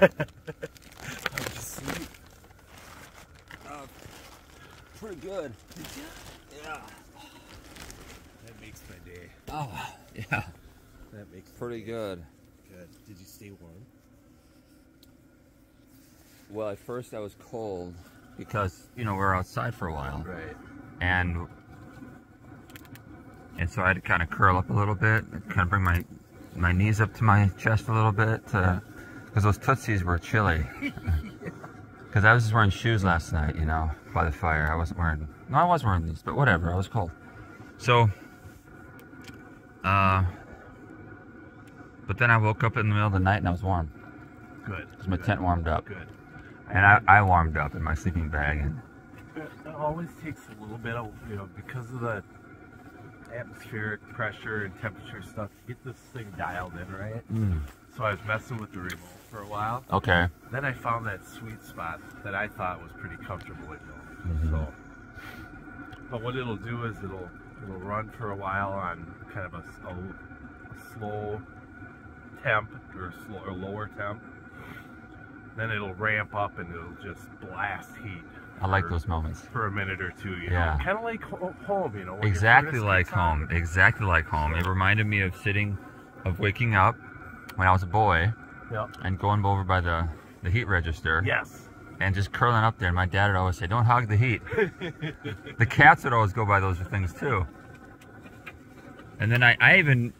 I'm just sleep. Uh, pretty good. Did you? Yeah. That makes my day. Oh, yeah. That makes Pretty good. good. Did you stay warm? Well, at first I was cold because, you know, we were outside for a while. Right. And and so I had to kind of curl up a little bit, kind of bring my my knees up to my chest a little bit, because those tootsies were chilly. Because I was just wearing shoes last night, you know, by the fire. I wasn't wearing. No, I was wearing these, but whatever. I was cold. So, uh, but then I woke up in the middle of the night and I was warm Good. because my tent warmed up, Good. and I, I warmed up in my sleeping bag. And It it always takes a little bit of, you know, because of the atmospheric pressure and temperature stuff, to get this thing dialed in right. mm, So I was messing with the remote for a while. okay, Then I found that sweet spot that I thought was pretty comfortable at home. Mhm. So, but what it'll do is it'll it'll run for a while on kind of a slow temp or slow or lower temp. Then it'll ramp up and it'll just blast heat. I like for- those moments. for a minute or two. You Yeah. kind of like home. You know, Exactly like home. Exactly like home. It reminded me of sitting, of waking up when I was a boy Yep. and going over by the, the heat register Yes. and just curling up there. And my dad would always say, "Don't hog the heat." the cats would always go by those things too. And then I, I even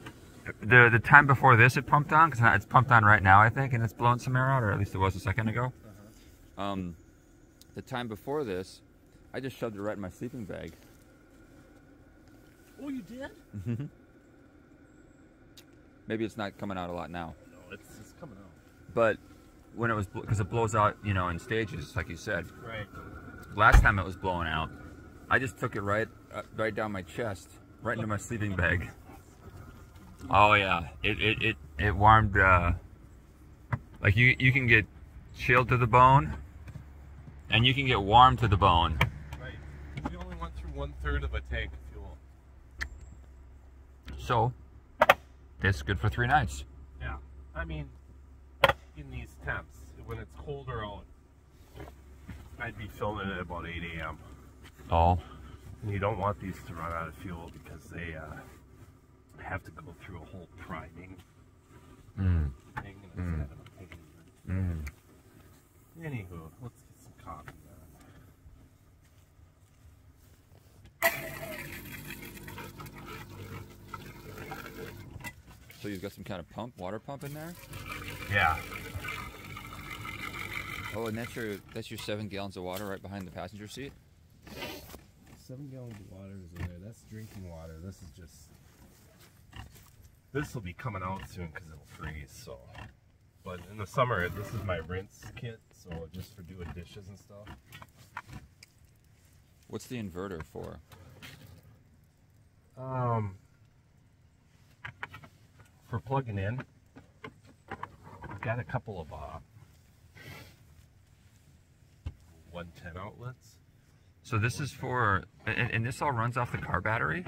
the the time before this it pumped on because it's pumped on right now I think and it's blowing some air out or at least it was a second ago. Um, the time before this, I just shoved it right in my sleeping bag. Oh, you did? Maybe it's not coming out a lot now. No, it's it's coming out. But when it was because it blows out you know in stages like you said Right. last time it was blowing out i just took it right uh, right down my chest right into my sleeping bag oh yeah it it it, it warmed uh like you you can get chilled to the bone and you can get warm to the bone Right. We only went through one third of a tank of fuel. so it's good for three nights Yeah. I mean, in these temps, when it's colder out, I'd be filling it at about 8 a.m. oh And you don't want these to run out of fuel because they uh, have to go through a whole priming mm, thing. And it's kind of a pain mm. Anywho, let's get some coffee on. So you've got some kind of pump water pump in there Yeah. oh and that's your that's your seven gallons of water right behind the passenger seat Seven gallons of water is in there. That's drinking water. This is just. This will be coming out soon because it'll freeze. So, but in the summer, this is my rinse kit. So just for doing dishes and stuff. what's the inverter for Um, for plugging in, I've got a couple of uh, 110 outlets. So this is for, and, and this all runs off the car battery?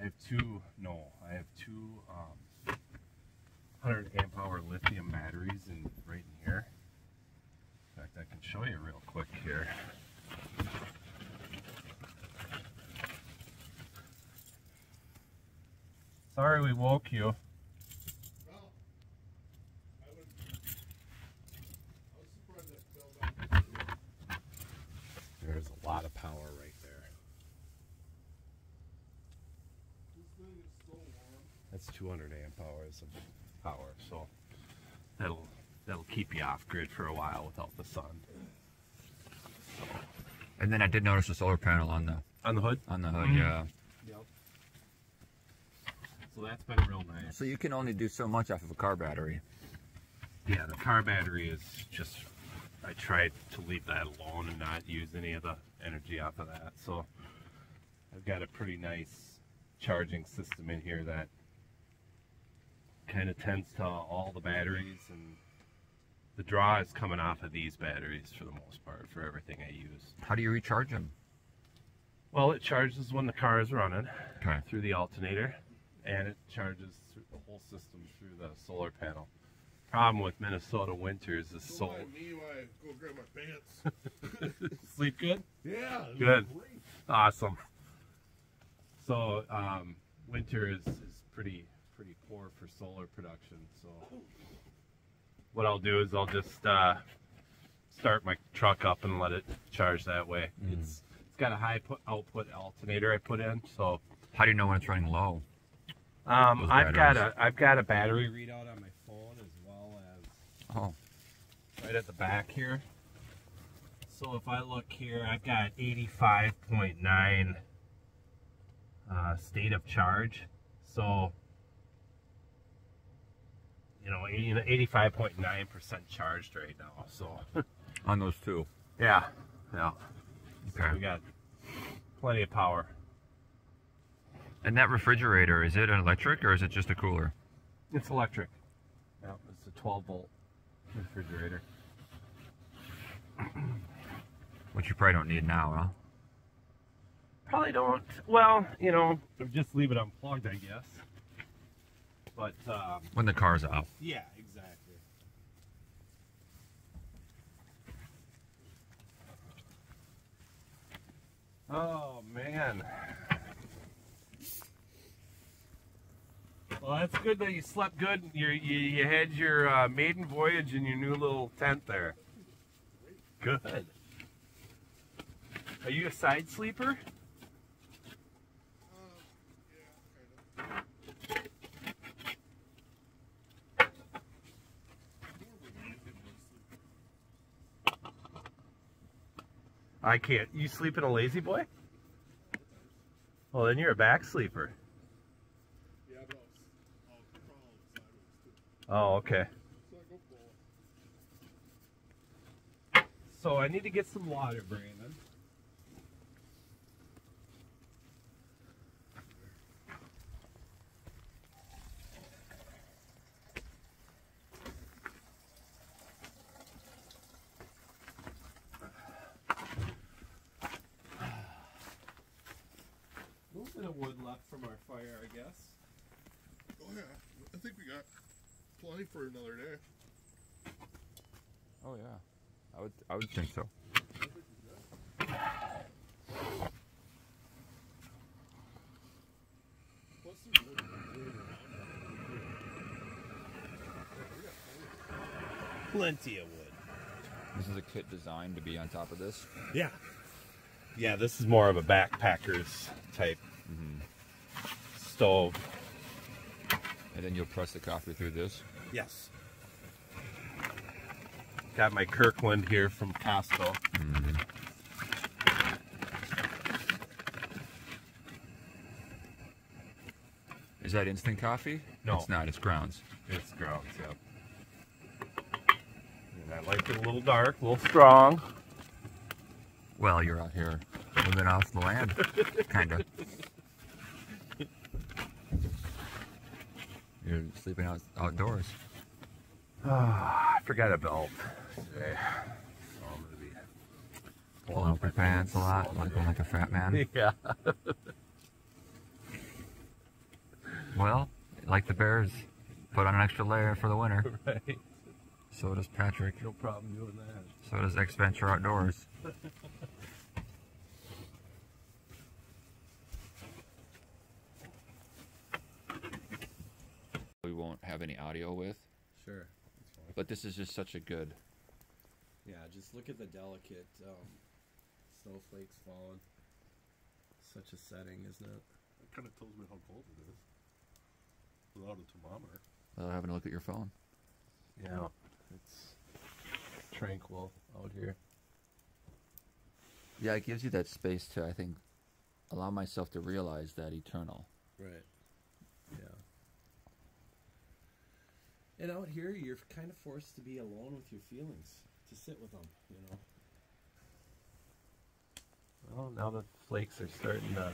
I have two, no, I have two um, 100 amp hour lithium batteries in right in here. In fact, I can show you real quick here. Sorry we woke you. There's a lot of power right there. That's 200 amp hours of power, so that'll that'll keep you off grid for a while without the sun. And then I did notice a solar panel on the On the hood? on the hood, Mhm. yeah. So that's been real nice. So you can only do so much off of a car battery. Yeah, the car battery is just. I tried to leave that alone and not use any of the energy off of that. So I've got a pretty nice charging system in here that kind of tends to all the batteries and the draw is coming off of these batteries for the most part for everything I use. How do you recharge them? Well, it charges when the car is running Okay. through the alternator and it charges through the whole system through the solar panel. problem with Minnesota winters is Don't me I go grab my pants. Sleep good? Yeah. Good. great. Awesome. So um, winter is, is pretty pretty poor for solar production. So what I'll do is I'll just uh, start my truck up and let it charge that way. It's it's got a high output alternator I put in, so How do you know when it's running low? Um, I've got a I've got a battery readout on my phone as well as Oh, right at the back here. So if I look here, I've got 85.9 uh, state of charge. So, you know, 85.9% charged right now. So, on those two. yeah, yeah. So we got plenty of power. And that refrigerator, is it an electric or is it just a cooler? It's electric. Yeah, it's a 12 volt refrigerator. Which you probably don't need now, huh? Probably don't. Well, you know, just leave it unplugged, I guess. But um, When the car's out. yeah, exactly. Oh man. Well, that's good that you slept good. You you, you had your uh, maiden voyage in your new little tent there. Good. Are you a side sleeper? I can't. You sleep in a lazy boy? Well, then you're a back sleeper. Yeah, but I'll, I'll crawl sideways too. Oh, okay. So I go full. So I need to get some water, Brandon. A little bit of wood left from our fire, I guess. Oh yeah, I think we got plenty for another day. Oh yeah. I would I would think so. Plus some wood laying around. We got plenty. Plenty of wood. This is a kit designed to be on top of this. Yeah. Yeah, this is more of a backpacker's type mm-hmm. stove. And then you'll press the coffee through this. Yes. Got my Kirkland here from Costco. Mm-hmm. Is that instant coffee? No. It's not, it's grounds. It's grounds, yep. And I like it a little dark, a little strong. Well, you're out here living off the land. kinda. You're sleeping out outdoors. Ah, I forgot a belt today. So I'm gonna be Pulling up your pants a lot, looking like a fat man. Yeah. Well, like the Bears, put on an extra layer for the winter. right. So does Patrick. No problem doing that. So does Xventure Outdoors. We won't have with, Sure. But this is just such a good. Yeah, just look at the delicate um, snowflakes falling. Such a setting, isn't it? It kind of tells me how cold it is. Without a thermometer. Without having to look at your phone. Yeah. It's tranquil out here. Yeah, it gives you that space to, I think, allow myself to realize that eternal. Right. Yeah. And out here, you're kind of forced to be alone with your feelings, to sit with them, you know. Well, now the flakes are starting to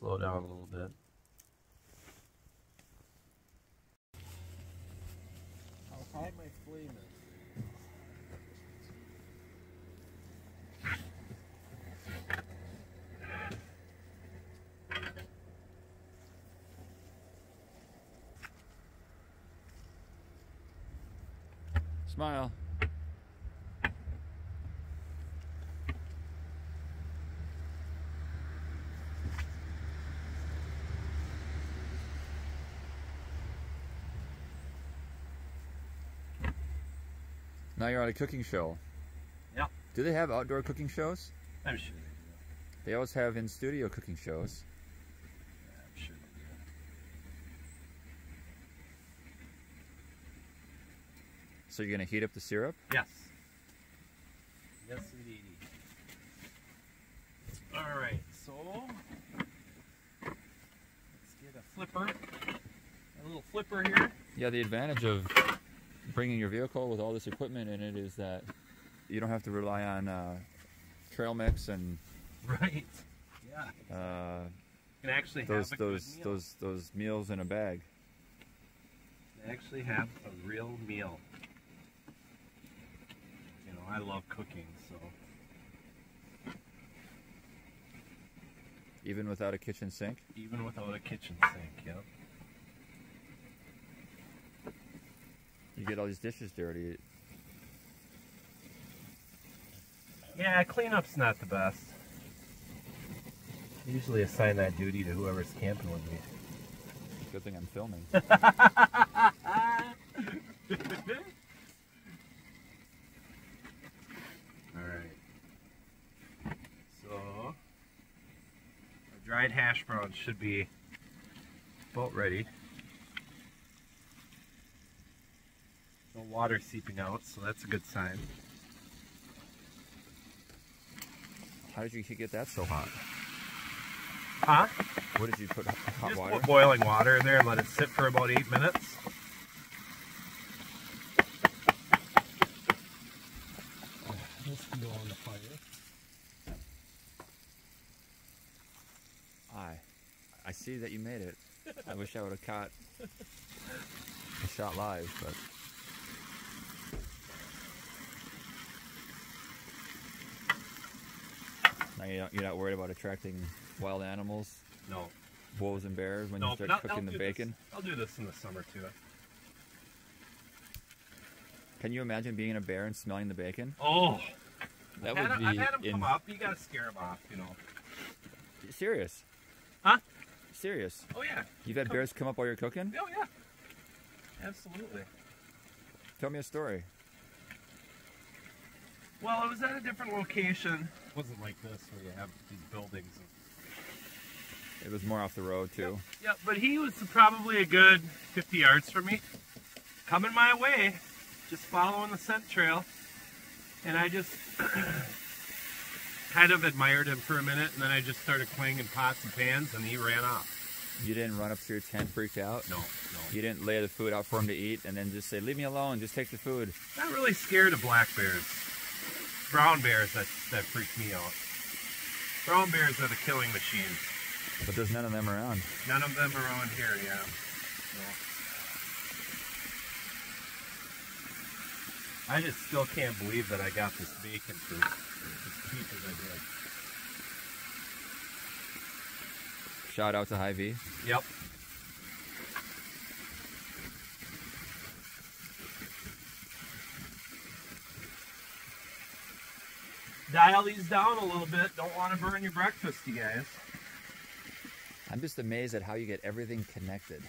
slow down a little bit. How high my flame is. Smile. Now you're on a cooking show. Yeah. Do they have outdoor cooking shows? I'm sure they do. They always have in studio cooking shows. I'm sure they do. So you're gonna heat up the syrup? Yes. Yes, indeed. All right, so let's get a flipper. A little flipper here. Yeah, the advantage of bringing your vehicle with all this equipment in it is that you don't have to rely on uh, trail mix and Right. Yeah. uh, You can actually those those those those meals in a bag. They actually have a real meal. I love cooking, so Even without a kitchen sink. even without a kitchen sink, yep. You get all these dishes dirty. Yeah, cleanup's not the best. Usually assign that duty to whoever's camping with me. Good thing I'm filming. Alright. So, our dried hash browns should be about ready. No water seeping out, so that's a good sign. How did you get that so hot? Huh? What did you put hot Just water? put boiling water in there and let it sit for about eight minutes. This can go on the fire. I, I see that you made it. I wish I would have caught the shot live, but now you're not, you're not worried about attracting wild animals, No, wolves and bears when no, you start I'll- cooking I'll the do this. bacon. I'll do this in the summer too. Can you imagine being a bear and smelling the bacon? Oh, That I've would had, be I've had them in- come up. You gotta scare them off, you know. serious. Huh? Serious. Oh yeah. You've had bears come up while you're cooking? Oh yeah. Absolutely. Tell me a story. Well, it was at a different location. It wasn't like this where you have these buildings. It was more off the road too. Yeah, but he was probably a good 50 yards from me, coming my way, just following the scent trail, and I just kind of admired him for a minute, and then I just started clanging pots and pans, and he ran off. You didn't run up to your tent freaked out. No, no. You didn't lay the food out for him to eat and then just say, "Leave me alone. Just take the food." Not really scared of black bears. Brown bears that that freak me out. Brown bears are the killing machines. But there's none of them around. None of them around here, yeah. No. I just still can't believe that I got this bacon as cheap as I did. Shout out to Hy-Vee. Yep. Dial these down a little bit. Don't want to burn your breakfast, you guys. I'm just amazed at how you get everything connected.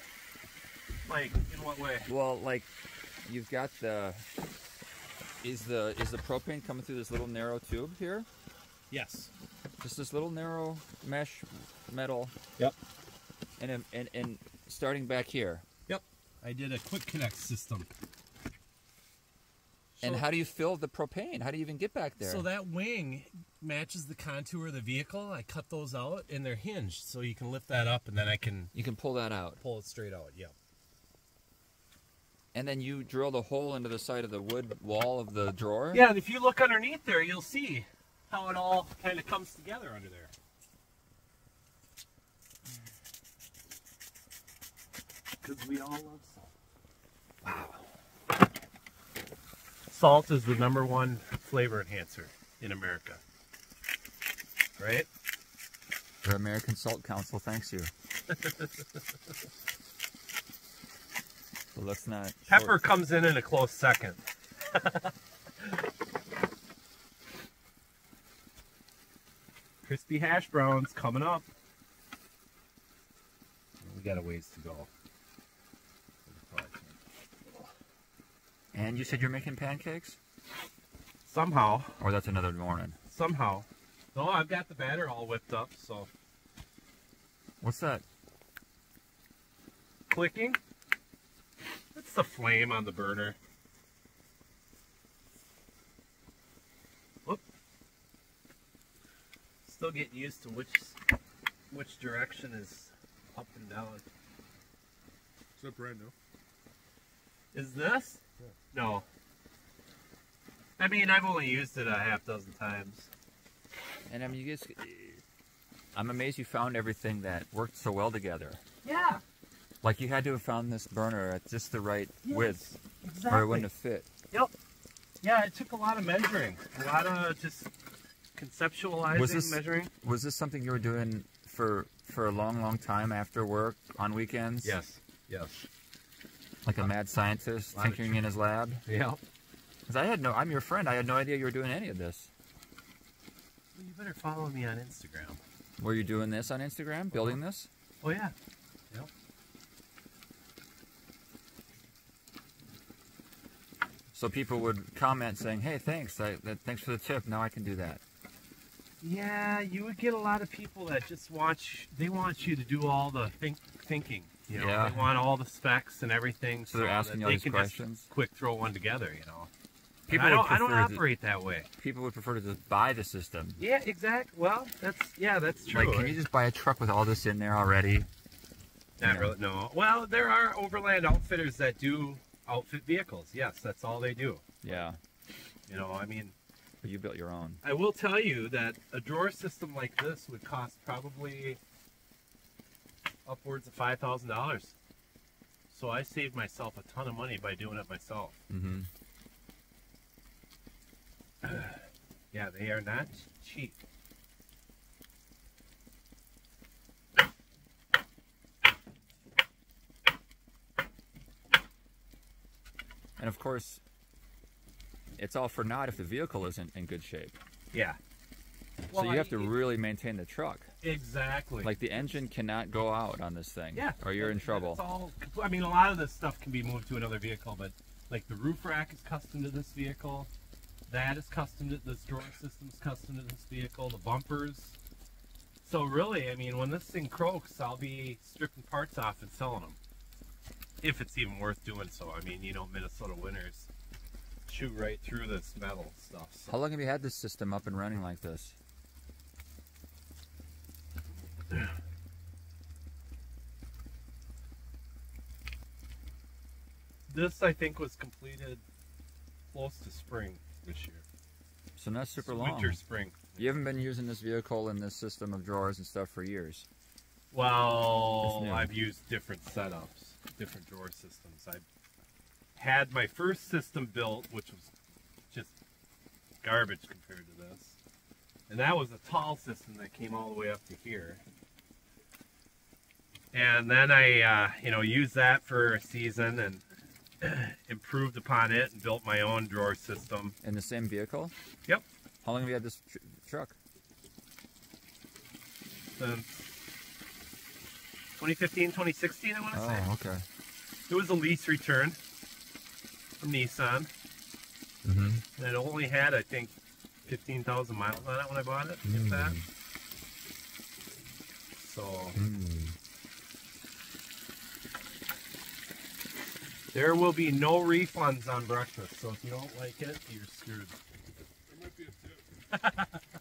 Like, in what way? Well, like you've got the is the is the propane coming through this little narrow tube here? Yes. Just this little narrow mesh metal. Yep. And and and, and starting back here. Yep. I did a quick connect system. and So- how do you fill the propane? How do you even get back there? So that wing matches the contour of the vehicle. I cut those out and they're hinged, so you can lift that up and then I can you can pull that out. pull it straight out. Yep. And then you drill the hole into the side of the wood wall of the drawer. Yeah, and if you look underneath there, you'll see how it all kind of comes together under there. Because we all love salt. Wow. Salt is the number one flavor enhancer in America. Right? The American Salt Council thanks you. so let's not. Pepper comes in in a close second. Crispy hash browns coming up. We got a ways to go. And you said you're making pancakes? Somehow, Or that's another morning. somehow. No, I've got the batter all whipped up, so What's that? clicking. That's the flame on the burner. Whoop. Still getting used to which which direction is up and down. Is that brand new? Is this? No. I mean, I've only used it a half dozen times. And I mean, you guys, I'm amazed you found everything that worked so well together. Yeah. Like you had to have found this burner at just the right width, Exactly. or it wouldn't have fit. Yep. Yeah, it took a lot of measuring, a lot of just conceptualizing, Was this- measuring. Was this something you were doing for for a long, long time after work on weekends? Yes. Yes. Like a mad scientist Lot of tinkering in his lab. Yeah. Because I had no, I'm your friend. I had no idea you were doing any of this. Well, you better follow me on Instagram. Were you doing this on Instagram, building this? Oh yeah. Yep. So people would comment saying, "Hey, thanks. I, that, thanks for the tip. Now I can do that." Yeah, you would get a lot of people that just watch. they want you to do all the think, thinking. You know, Yeah. they want all the specs and everything. So they're asking all they these can questions? Just quick throw one together. You know. People I don't. I don't prefer to- operate that way. People would prefer to just buy the system. Yeah, exact. Well, that's yeah, that's true. Like, can you just buy a truck with all this in there already? Not really. No. Well, there are overland outfitters that do outfit vehicles. Yes, that's all they do. Yeah. You know, I mean, But you built your own. I will tell you that a drawer system like this would cost probably upwards of five thousand dollars. So I saved myself a ton of money by doing it myself. Mm-hmm. Yeah, they are not cheap. And of course, it's all for naught if the vehicle isn't in good shape. Yeah. so you I- have to really maintain the truck. exactly. Like the engine cannot go out on this thing. Yeah. Or you're in trouble. It's all. I mean, a lot of this stuff can be moved to another vehicle, but like the roof rack is custom to this vehicle. That is custom to this drawer system is custom to this vehicle. The bumpers. So really, I mean, when this thing croaks, I'll be stripping parts off and selling them. If it's even worth doing so. I mean, you know, Minnesota winters shoot right through this metal stuff. So. How long have you had this system up and running like this? This, I think, was completed close to spring this year. So not super long. Winter, spring. You haven't been using this vehicle in this system of drawers and stuff for years. Well, I've used different setups, different drawer systems. I had my first system built, which was just garbage compared to this. And that was a tall system that came all the way up to here. And then I, uh, you know, used that for a season and improved upon it and built my own drawer system. In the same vehicle? Yep. How long have you had this tr- truck? Since 2015, 2016, I want to say. Oh, okay. It was a lease return from Nissan, Mm-hmm. and it only had, I think, 15,000 miles on it when I bought it, if that. So there will be no refunds on breakfast. So if you don't like it, you're screwed.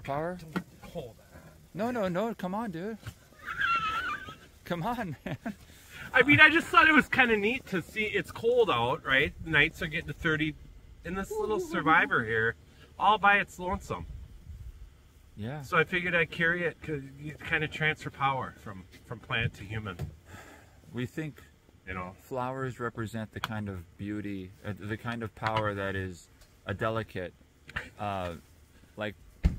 do it? Was it the flower power? Hold No, no, no. Come on, dude. Come on, man. I mean, I just thought it was kind of neat to see it's cold out, right? Nights are getting to 30, and this little survivor here, all by its lonesome. Yeah. So I figured I'd carry it because you kind of transfer power from from plant to human. We think You know, flowers represent the kind of beauty, uh, the kind of power that is a delicate, uh, like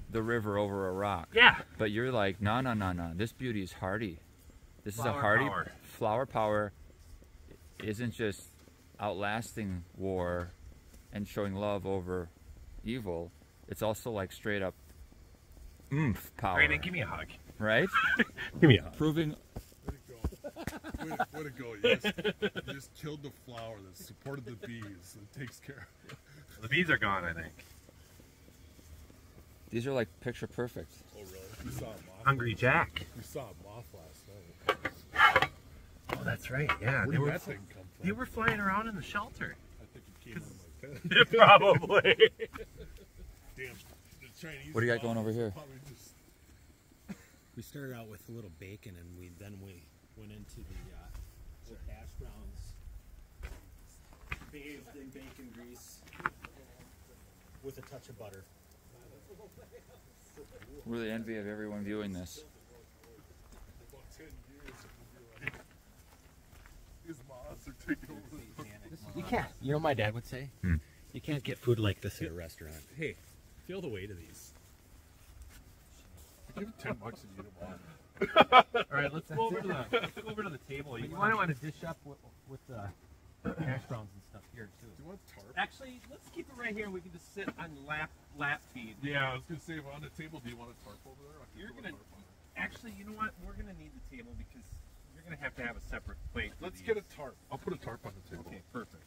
the river over a rock. yeah, But you're like, no, no, no, no. This beauty is hardy. This is a hardy power. flower power. Isn't just outlasting war and showing love over evil. It's also like straight up oomph power, Brandon, give me a hug. right? Give me a hug. Proving Way to go. Way to, way to go. You just, you just killed the flower that supported the bees and takes care of The bees are gone, I think. These are like picture perfect. Oh, really? We saw a moth. Hungry Jack. We saw a moth last night. Oh, that's right. Yeah, Where they were that thing come from? they were flying around in the shelter. I think it came on my tent. Probably. Damn. The Chinese What do you got going over here? just- We started out with a little bacon, and we then we went into the, uh, the hash browns, bathed in bacon grease, with a touch of butter. Really envy of everyone viewing this. about 10 years, it would be like, These moths are taking over the You can't. You know, what my dad would say, Hmm. you can't get food like this at a restaurant. Hey, feel the weight of these. Give 10 bucks and you eat them all. All right, let's go over to the let's go over to the table. You might want to dish up with, with the hash browns and stuff here too. Do you want tarp? Actually, let's keep it right here, and we can just sit on lap lap feed. Yeah, I was gonna say, on the table, do you want a tarp over there? You're gonna- tarp on it. Actually, you know what? We're gonna need the table because you're gonna have to have a separate plate. Let's get a tarp. I'll put a tarp on the table. Okay, perfect.